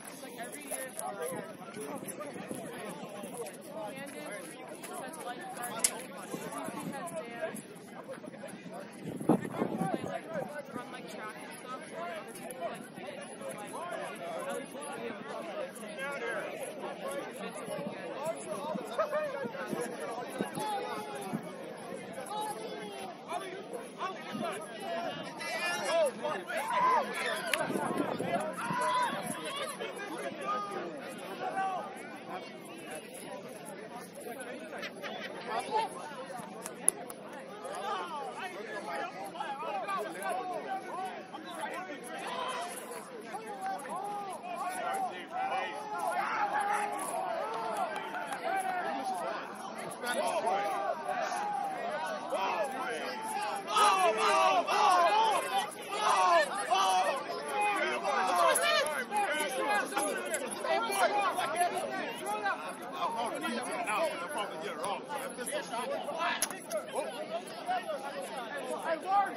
because like every year it's harder. Candace has lifeguarding, Lucy has dance. Other people play like run like track Oh, Great,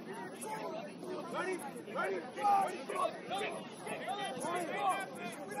Ready? Ready? Go! Go! Go! Go! Go!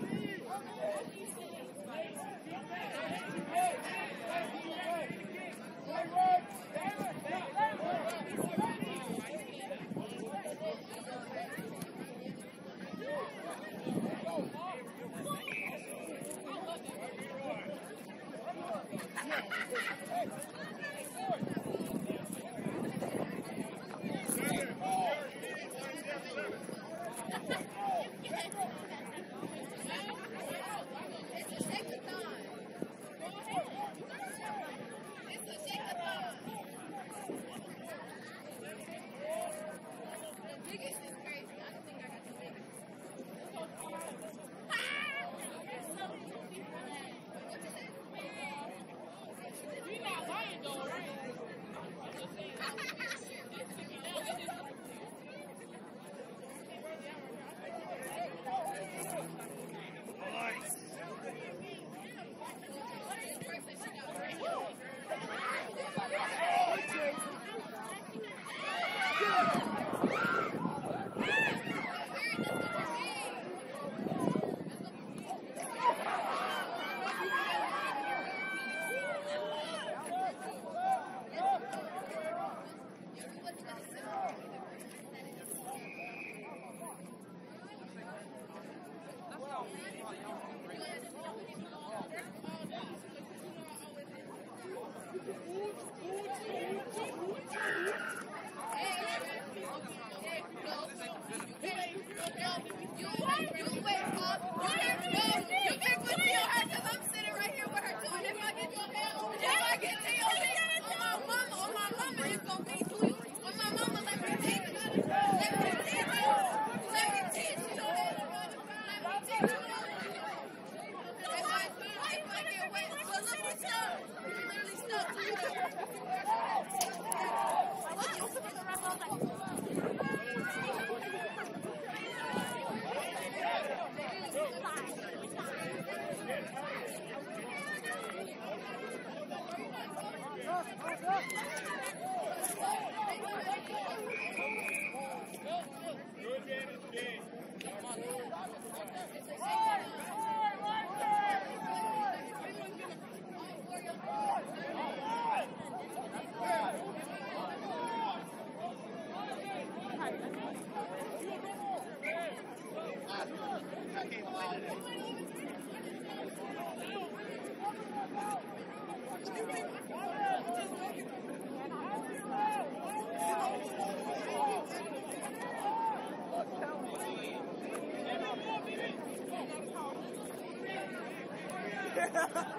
Hey!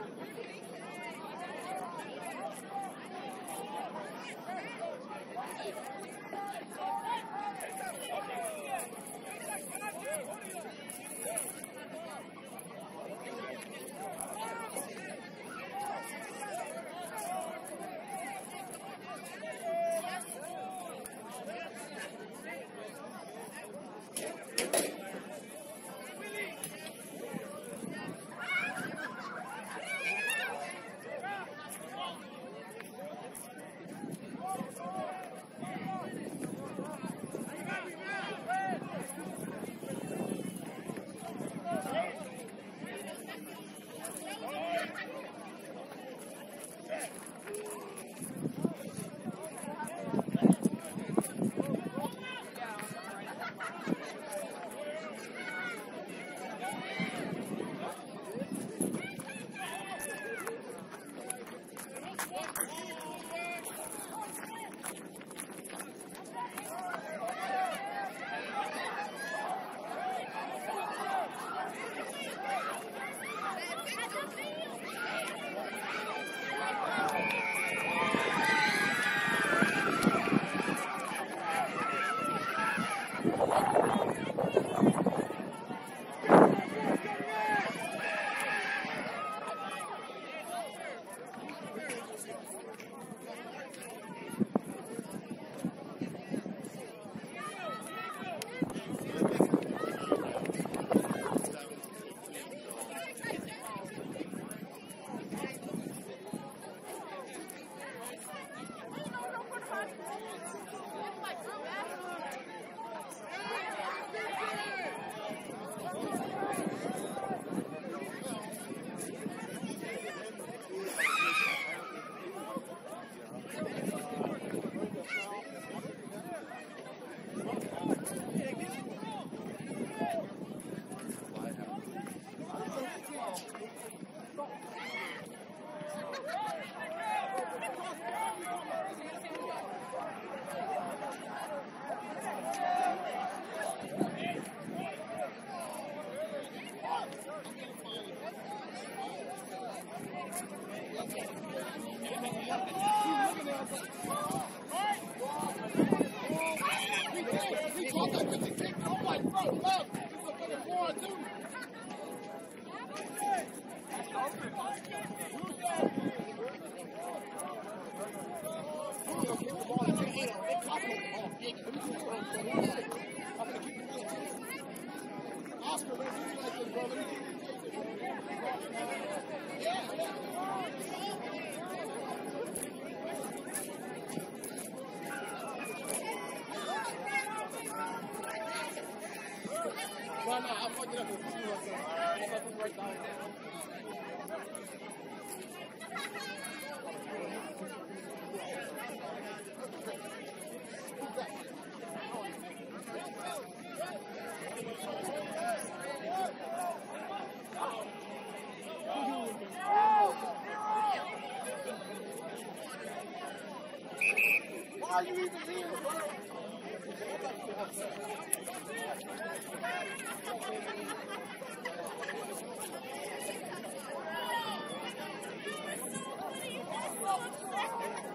Why are you even here? Tackle back, Tim. Down, Tim. Down, Tim. Down, Tim. Hey,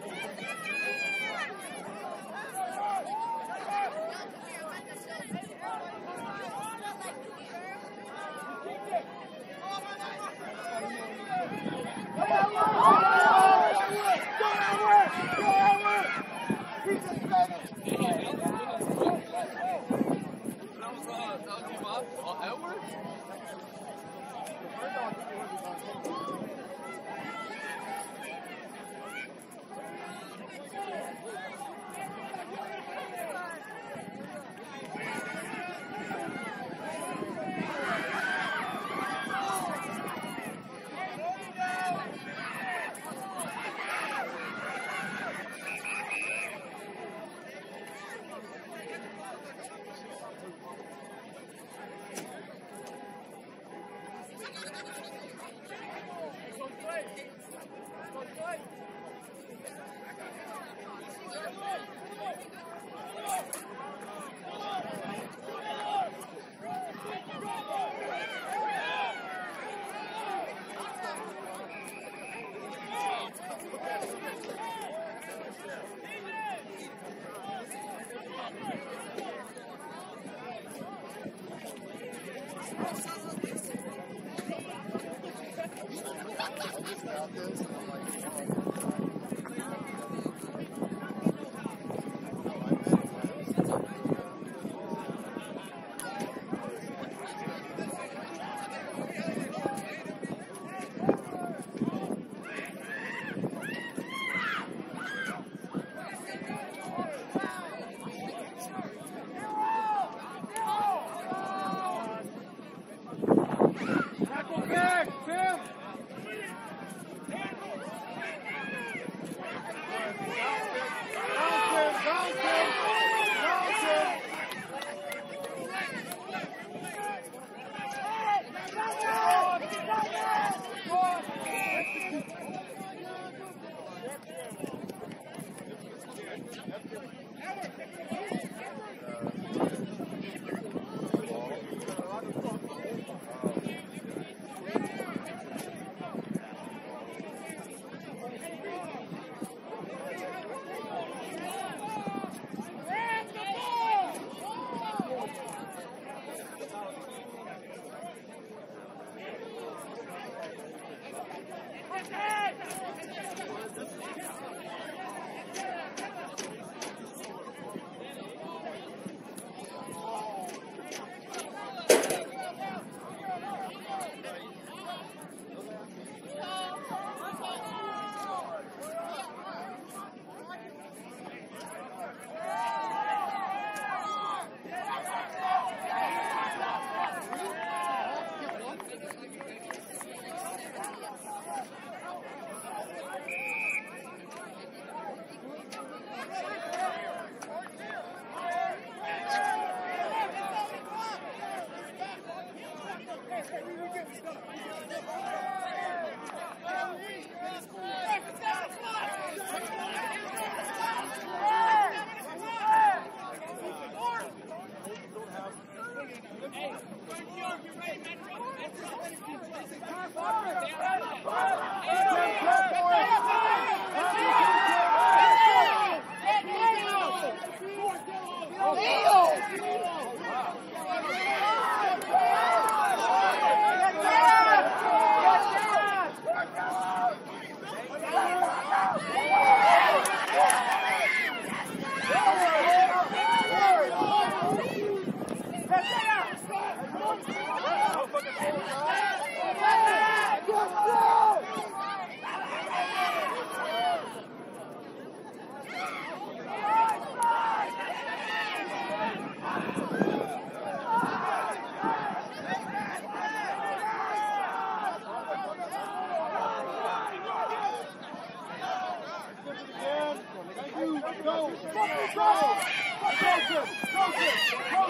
Moses!